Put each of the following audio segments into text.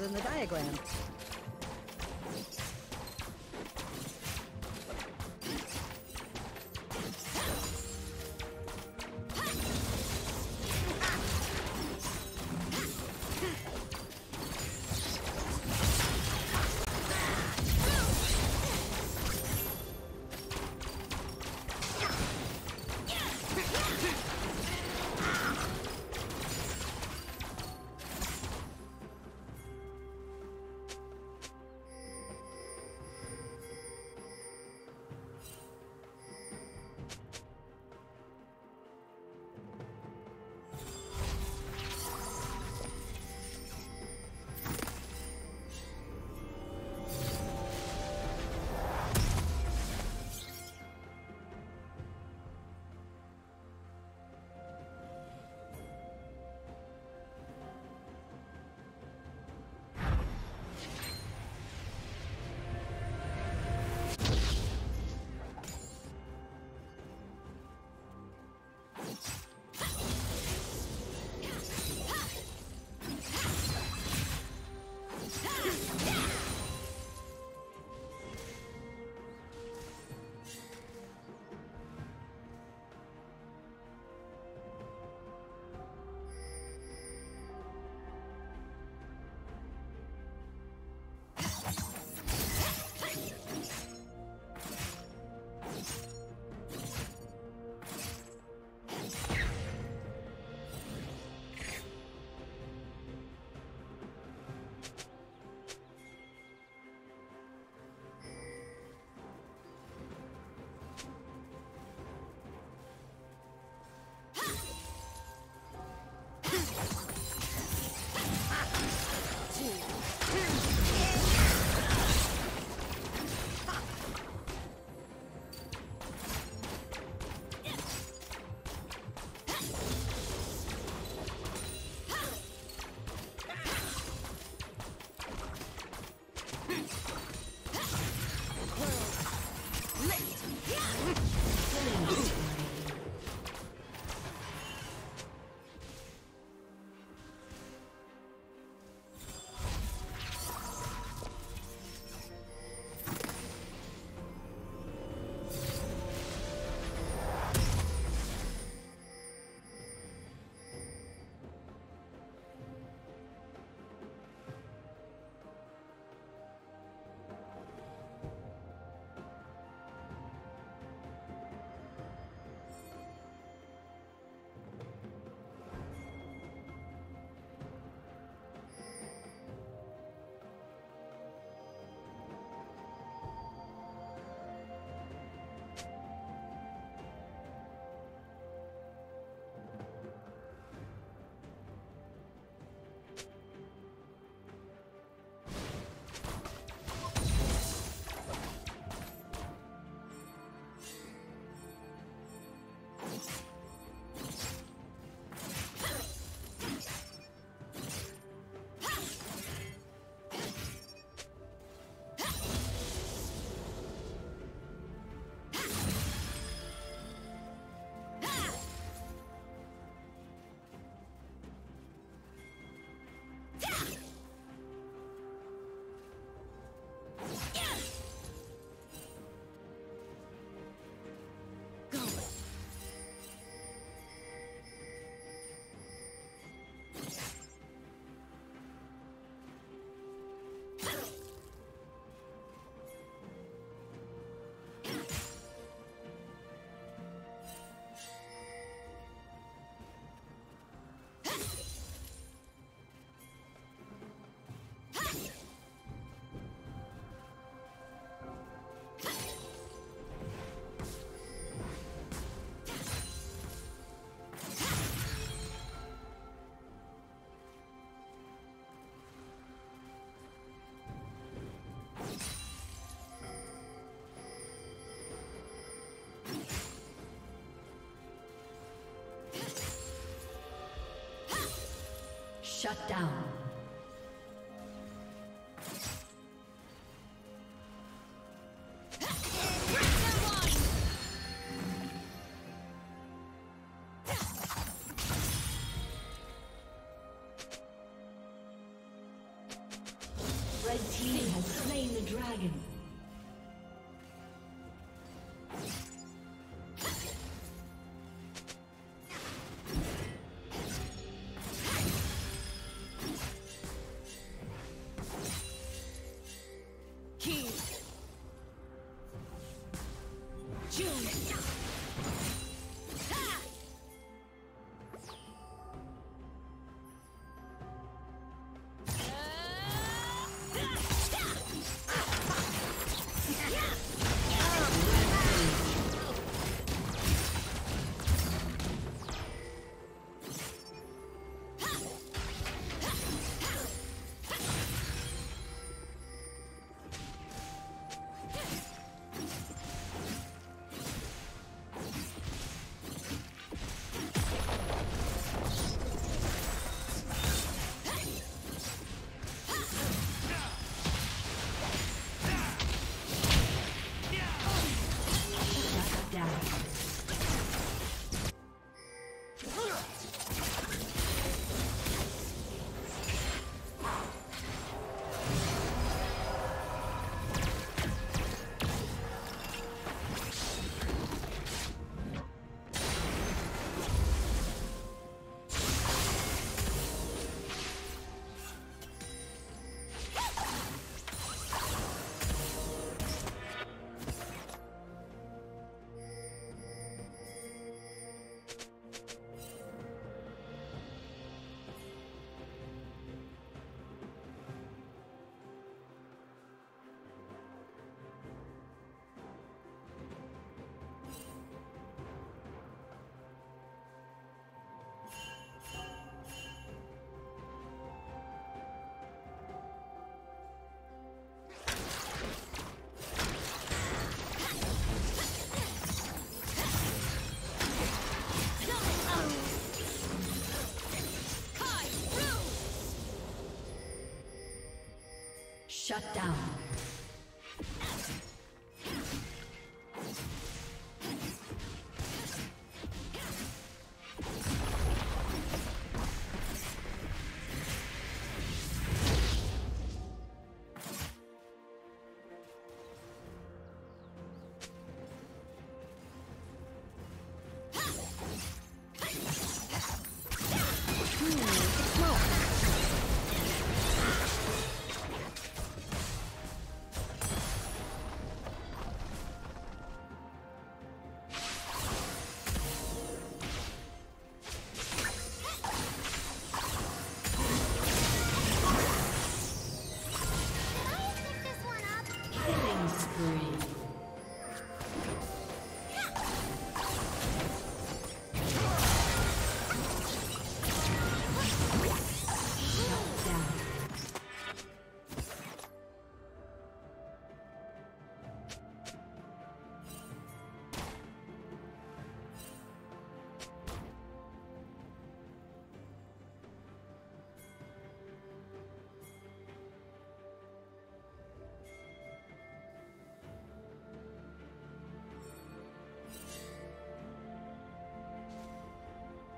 than the diagram. Shut down. Shut down.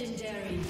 Legendary.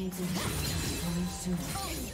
Team's inhibitor coming soon.